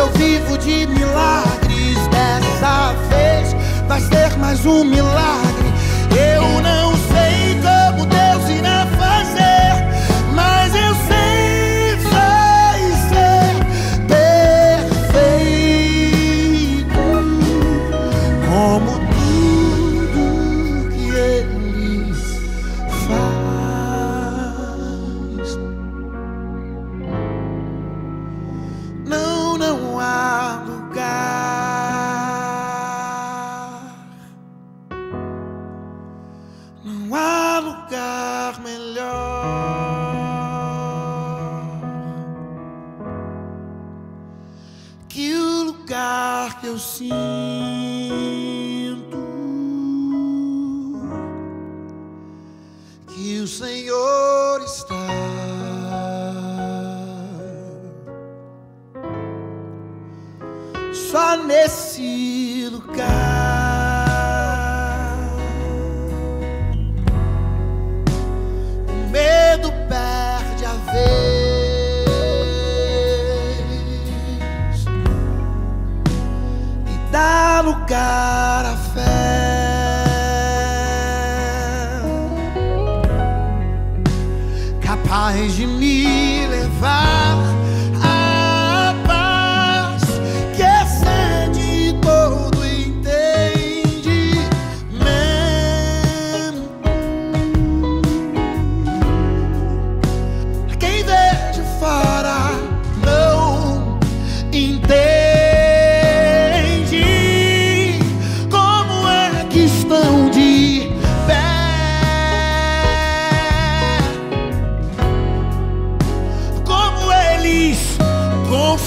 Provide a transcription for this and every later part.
Eu vivo de milagres. Dessa vez vai ser mais um milagre. melhor que o lugar que eu sinto que o Senhor está. Só nesse lugar. lugar a fé. Capaz de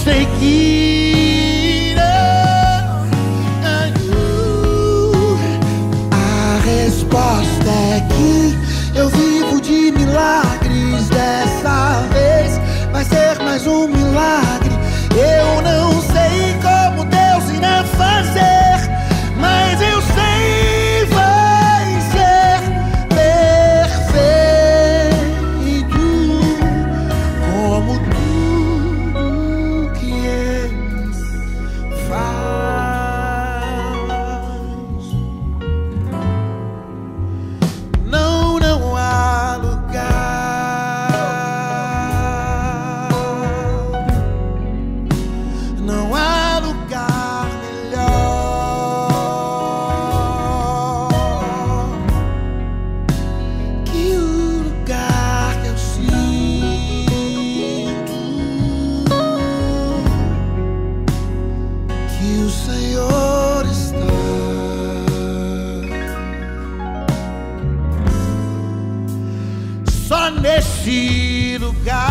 sei que só nesse lugar.